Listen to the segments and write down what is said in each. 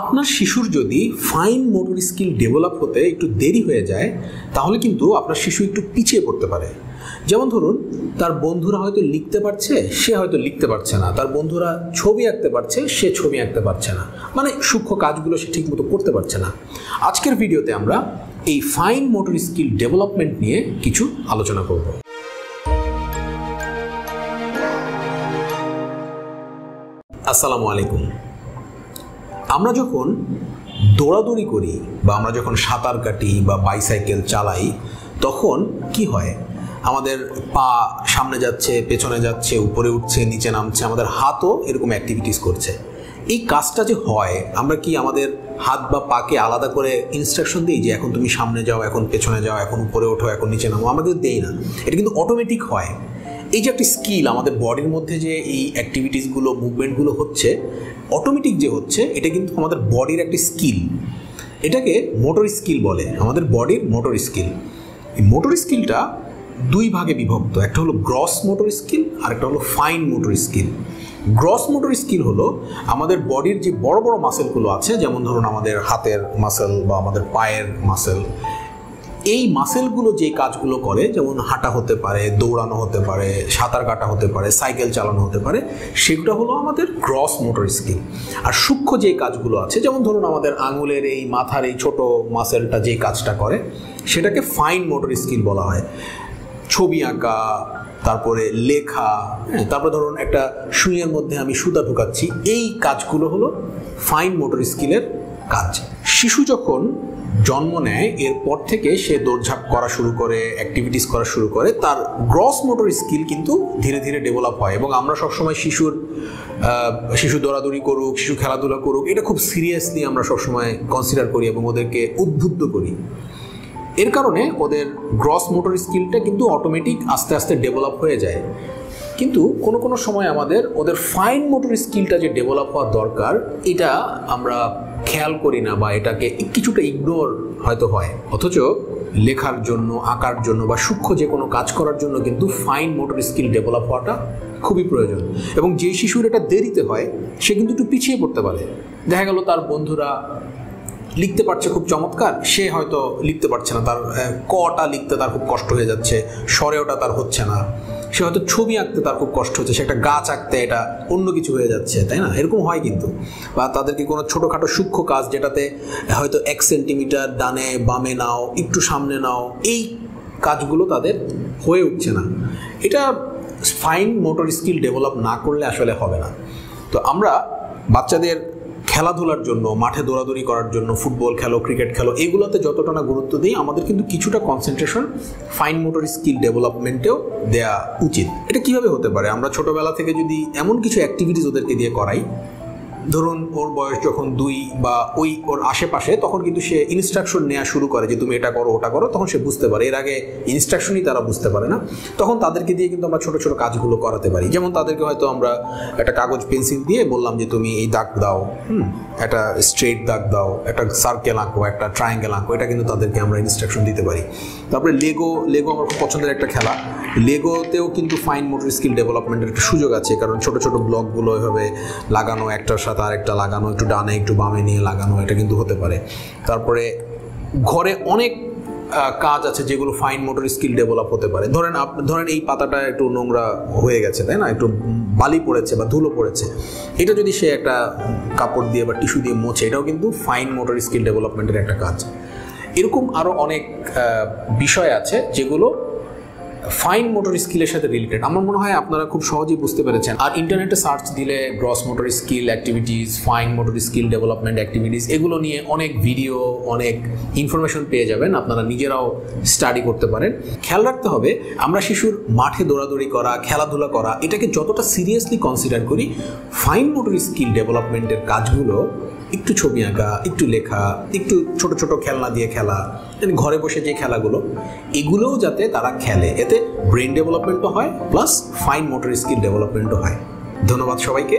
আপনার শিশুর যদি ফাইন মোটর স্কিল ডেভেলপ হতে একটু দেরি হয়ে যায়, তাহলে কিন্তু আপনার শিশু একটু পিছিয়ে পড়তে পারে। যেমন ধরুন, তার বন্ধুরা হয়তো লিখতে পারছে, সে হয়তো লিখতে পারছে না। তার বন্ধুরা ছবি আঁকতে পারছে, সে ছবি আঁকতে পারছে না। মানে সূক্ষ্ম কাজগুলো সে ঠিকমতো করতে পারছে না। আজকের ভিডিওতে আমরা এই ফাইন মোটর স্কিল ডেভেলপমেন্ট নিয়ে কিছু আলোচনা করব। আসসালামু আলাইকুম। আমরা যখন দৌড়াদৌড়ি করি বা আমরা যখন সাঁতার কাটি বা বাইসাইকেল চালাই, তখন কি হয়? আমাদের পা সামনে যাচ্ছে, পেছনে যাচ্ছে, উপরে উঠছে, নিচে নামছে, আমাদের হাতও এরকম অ্যাক্টিভিটিস করছে। এই কাজটা যে হয়, আমরা কি আমাদের হাত বা পাকে আলাদা করে ইনস্ট্রাকশন দিই যে এখন তুমি সামনে যাও, এখন পেছনে যাও, এখন উপরে ওঠো, এখন নিচে নামো? কিন্তু দেই না। এটা কিন্তু অটোমেটিক হয়। এই যে একটি স্কিল আমাদের বডির মধ্যে যে এই অ্যাক্টিভিটিসগুলো মুভমেন্টগুলো হচ্ছে অটোমেটিক যে হচ্ছে, এটা কিন্তু আমাদের বডির একটি স্কিল। এটাকে মোটর স্কিল বলে। আমাদের বডির মোটর স্কিল এই মোটর স্কিলটা দুই ভাগে বিভক্ত। একটা হলো গ্রস মোটর স্কিল আর একটা হলো fine motor skill gross motor skill হলো আমাদের বডির যে বড় বড় মাসেলগুলো আছে, যেমন ধরুন আমাদের হাতের মাসেল বা আমাদের পায়ের মাসেল এই মাসেলগুলো যে কাজগুলো করে, যেমন হাঁটা হতে পারে, দৌড়ানো হতে পারে, সাঁতার কাটা হতে পারে, সাইকেল চালানো হতে পারে, সেগুলো হলো আমাদের গ্রস মোটর স্কিল আর সূক্ষ্ম যে কাজগুলো আছে, যেমন ধরুন আমাদের আঙুলের এই মাথার এই ছোট মাসেলটা যে কাজটা করে, সেটাকে ফাইন মোটর স্কিল বলা হয়। ছবি আঁকা, তারপরে লেখা হ্যাঁ তারপরে ধরুন একটা সুইয়ের মধ্যে আমি সুতা ঢুকাচ্ছি, এই কাজগুলো হলো ফাইন মোটর স্কিলের কাজ। শিশু যখন জন্ম নেয়, এরপর থেকে সে দৌড়ঝাঁপ করা শুরু করে অ্যাক্টিভিটিস করা শুরু করে, তার গ্রস মোটর স্কিল কিন্তু ধীরে ধীরে ডেভেলপ হয় এবং আমরা সবসময় শিশুর শিশু দৌড়াদৌড়ি করুক, শিশু খেলাধুলা করুক, এটা খুব সিরিয়াসলি আমরা সবসময় কনসিডার করি এবং ওদেরকে উদ্বুদ্ধ করি। এর কারণে ওদের গ্রস মোটর স্কিলটা কিন্তু অটোমেটিক আস্তে আস্তে ডেভেলপ হয়ে যায়। কিন্তু কোনো কোনো সময় আমাদের, ওদের ফাইন মোটর স্কিলটা যে ডেভেলপ হওয়ার দরকার, এটা আমরা খেয়াল করি না বা এটাকে কিছুটা ইগনোর হয়তো হয়। অথচ লেখার জন্য, আঁকার জন্য বা সূক্ষ্ম যে কোনো কাজ করার জন্য কিন্তু ফাইন মোটর স্কিল ডেভেলপ হওয়াটা খুবই প্রয়োজন। এবং যে শিশুর এটা দেরিতে হয়, সে কিন্তু একটু পিছিয়ে পড়তে পারে। দেখা গেল তার বন্ধুরা লিখতে পারছে খুব চমৎকার, সে হয়তো লিখতে পারছে না। তার কটা লিখতে তার খুব কষ্ট হয়ে যাচ্ছে, স্বরেওটা তার হচ্ছে না। সে হয়তো ছবি আঁকতে তার খুব কষ্ট হচ্ছে, সে একটা গাছ আঁকতে এটা অন্য কিছু হয়ে যাচ্ছে, তাই না? এরকম হয় কিন্তু। বা তাদেরকে কোনো ছোটোখাটো সূক্ষ্ম কাজ যেটাতে হয়তো এক সেন্টিমিটার ডানে বামে নাও, একটু সামনে নাও, এই কাজগুলো তাদের হয়ে উঠছে না। এটা ফাইন মোটর স্কিল ডেভেলপ না করলে আসলে হবে না। তো আমরা বাচ্চাদের খেলাধুলার জন্য, মাঠে দৌড়াদৌড়ি করার জন্য, ফুটবল খেলো, ক্রিকেট খেলো, এগুলোতে যতটা না গুরুত্ব দিই, আমাদের কিন্তু কিছুটা কনসেন্ট্রেশন ফাইন মোটর স্কিল ডেভেলপমেন্টেও দেয়া উচিত। এটা কীভাবে হতে পারে? আমরা ছোটবেলা থেকে যদি এমন কিছু অ্যাক্টিভিটিস ওদেরকে দিয়ে করাই ধরুন ওর বয়স যখন দুই বা ওই ওর আশেপাশে, তখন কিন্তু সে ইনস্ট্রাকশন নেওয়া শুরু করে যে তুমি এটা করো, ওটা করো, তখন সে বুঝতে পারে। এর আগে ইনস্ট্রাকশনই তারা বুঝতে পারে না। তখন তাদেরকে দিয়ে কিন্তু আমরা ছোটো ছোটো কাজগুলো করাতে পারি। যেমন তাদেরকে হয়তো আমরা একটা কাগজ পেন্সিল দিয়ে বললাম যে, তুমি এই দাগ দাও, হুম, একটা স্ট্রেট দাগ দাও, একটা সার্কেল আঁকো, একটা ট্রায়াঙ্গেল আঁকো। এটা কিন্তু তাদেরকে আমরা ইনস্ট্রাকশন দিতে পারি। তারপরে লেগো লেগো আমার খুব পছন্দের একটা খেলা। লেগোতেও কিন্তু ফাইন মোটর স্কিল ডেভেলপমেন্টের একটা সুযোগ আছে। কারণ ছোট ছোট ব্লকগুলো এভাবে লাগানো, একটার সাথে আরেকটা লাগানো, একটু ডানে, একটু বামে নিয়ে লাগানো, এটা কিন্তু হতে পারে। তারপরে ঘরে অনেক কাজ আছে যেগুলো ফাইন মোটর স্কিল ডেভেলপ হতে পারে। ধরেন আপ, ধরেন এই পাতাটা একটু নোংরা হয়ে গেছে, তাই না? একটু বালি পড়েছে বা ধুলো পড়েছে। এটা যদি সে একটা কাপড় দিয়ে বা টিস্যু দিয়ে মোছে, এটাও কিন্তু ফাইন মোটর স্কিল ডেভেলপমেন্টের একটা কাজ। এরকম আরও অনেক বিষয় আছে যেগুলো ফাইন মোটর স্কিলের সাথে রিলেটেড আমার মনে হয় আপনারা খুব সহজেই বুঝতে পেরেছেন। আর ইন্টারনেটে সার্চ দিলে gross motor skill activities fine motor skill development activities এগুলো নিয়ে অনেক ভিডিও অনেক ইনফরমেশন পেয়ে যাবেন। আপনারা নিজেরাও স্টাডি করতে পারেন। খেয়াল রাখতে হবে, আমরা শিশুর মাঠে দৌড়াদৌড়ি করা, খেলাধুলা করা, এটাকে যতটা সিরিয়াসলি কনসিডার করি ফাইন মোটর স্কিল ডেভেলপমেন্টের কাজগুলো একটু ছবি আঁকা, একটু লেখা, একটু ছোট ছোট খেলনা দিয়ে খেলা ঘরে বসে যে খেলাগুলো, এগুলোও যাতে তারা খেলে। এতে ব্রেন ডেভেলপমেন্টও হয় প্লাস ফাইন মোটর স্কিল ডেভেলপমেন্টও হয়। ধন্যবাদ সবাইকে।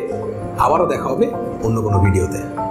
আবারও দেখা হবে অন্য কোনো ভিডিওতে